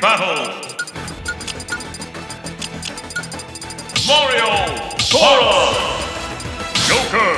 battle! Mario! Sora! Joker!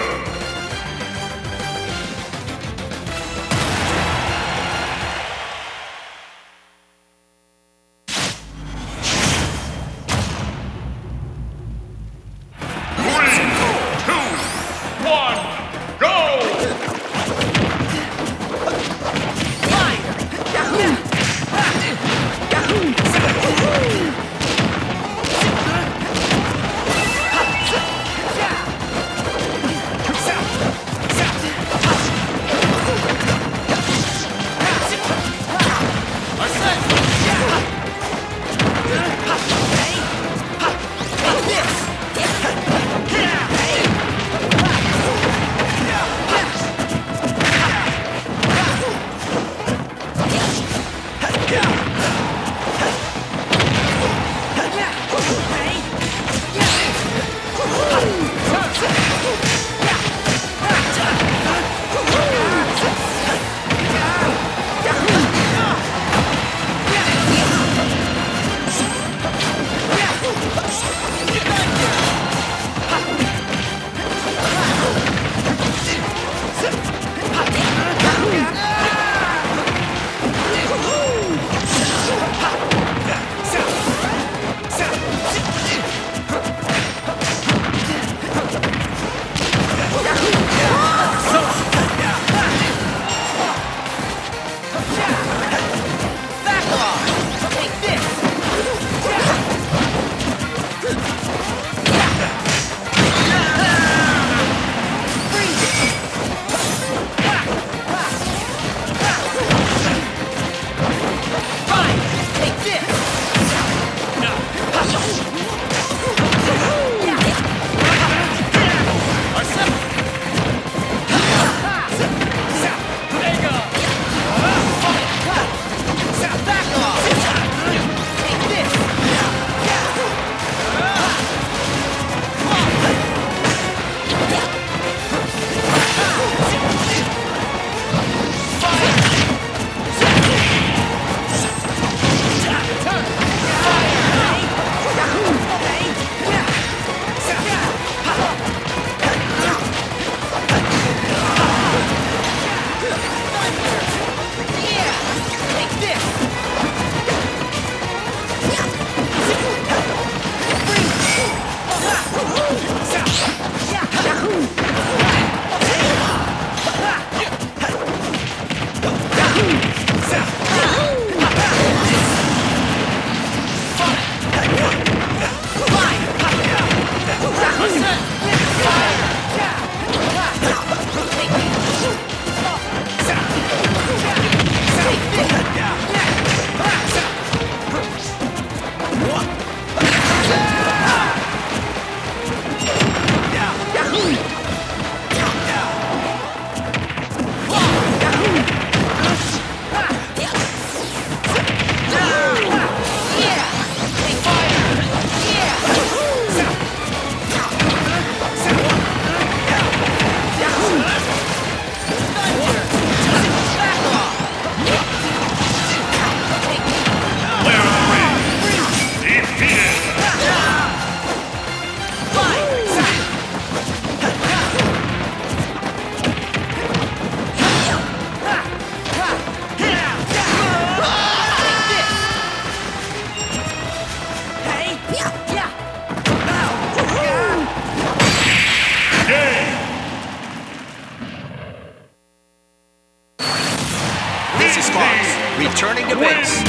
Returning to base.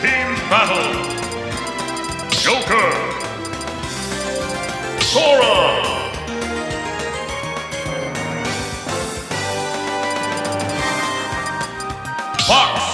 Team battle! Joker! Sora! Fox!